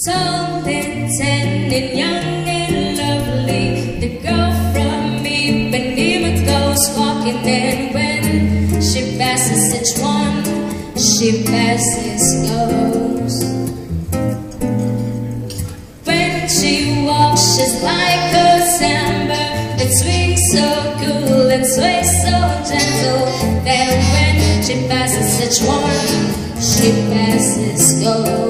standing young and lovely. The girl from Ipanema goes walking, and when she passes each one, she passes goes. When she walks, she's like a samba that swings so cool and sways so gentle. Then when she passes each one, she passes goes.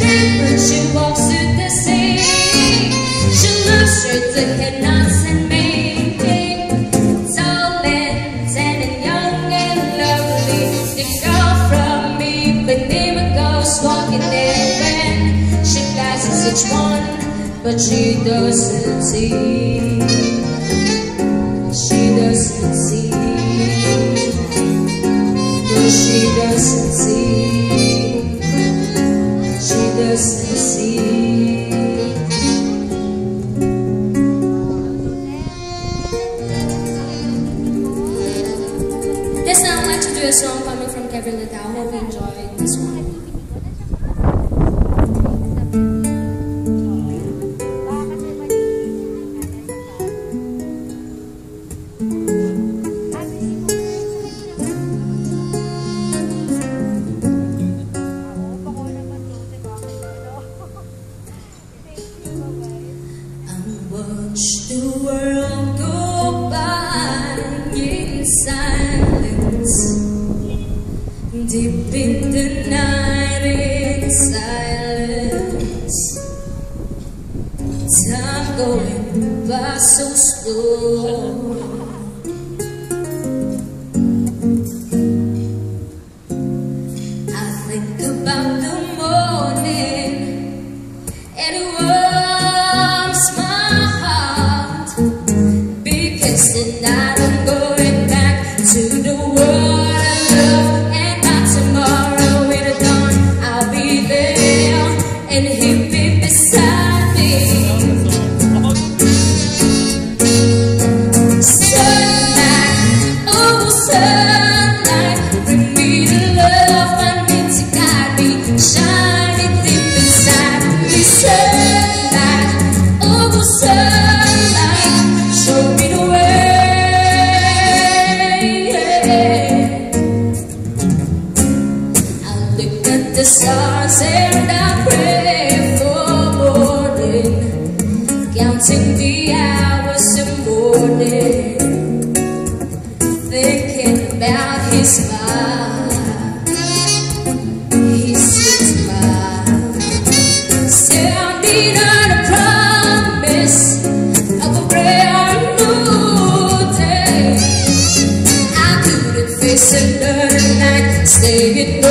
But she walks to the sea, she looks straight me. Tall and tan and young and lovely, girl from goes walking she passes each one, but she doesn't see. She doesn't see. She doesn't a song coming from Kevin Litao. Hope you enjoy this one. Watch the world go by in silence, deep in the night in silence. Time going by so slow. I think about the morning and it warms my heart because tonight I'm there and the stars and I pray for morning, counting the hours of morning. Thinking about his smile, his smile, sounding on a promise of a brand new day. I couldn't face another night, staying all